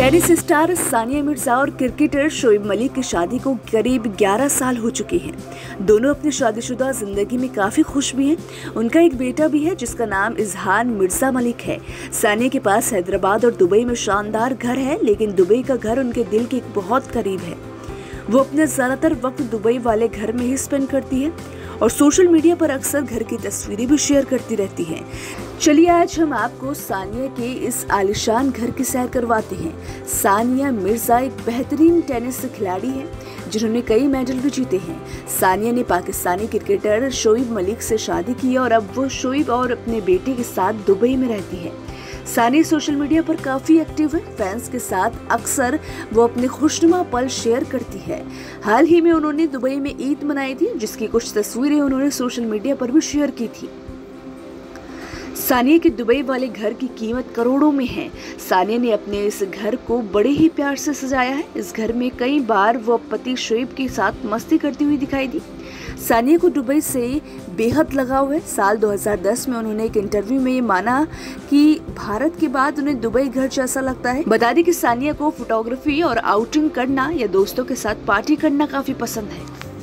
Tennis star Sania Mirza और cricketer Shoaib Malik की शादी को करीब 11 साल हो चुके हैं। दोनों अपनी शादीशुदा ज़िंदगी में काफ़ी खुश भी हैं। उनका एक बेटा भी है, जिसका नाम इजहान मिर्ज़ा मलिक है। सानिया के पास हैदराबाद और दुबई में शानदार घर है, लेकिन दुबई का घर उनके दिल के बहुत करीब है। वो अपने ज़्यादातर वक्त दुबई वाले घर में ही स्पेंड करती है। और सोशल मीडिया पर अक्सर घर की तस्वीरें भी शेयर करती रहती हैं। चलिए आज हम आपको सानिया के इस आलिशान घर की सैर करवाते हैं। सानिया मिर्ज़ा एक बेहतरीन टेनिस खिलाड़ी है, जिन्होंने कई मेडल भी जीते हैं। सानिया ने पाकिस्तानी क्रिकेटर शोएब मलिक से शादी की और अब वो शोएब और अपने बेटे के साथ दुबई में रहती है। सानी सोशल मीडिया पर काफ़ी एक्टिव है। फैंस के साथ अक्सर वो अपने खुशनुमा पल शेयर करती है। हाल ही में उन्होंने दुबई में ईद मनाई थी, जिसकी कुछ तस्वीरें उन्होंने सोशल मीडिया पर भी शेयर की थी। सानिया के दुबई वाले घर की कीमत करोड़ों में है। सानिया ने अपने इस घर को बड़े ही प्यार से सजाया है। इस घर में कई बार वो पति शोएब के साथ मस्ती करती हुई दिखाई दी। सानिया को दुबई से बेहद लगाव है। साल 2010 में उन्होंने एक इंटरव्यू में ये माना कि भारत के बाद उन्हें दुबई घर जैसा लगता है। बता दें कि सानिया को फोटोग्राफी और आउटिंग करना या दोस्तों के साथ पार्टी करना काफ़ी पसंद है।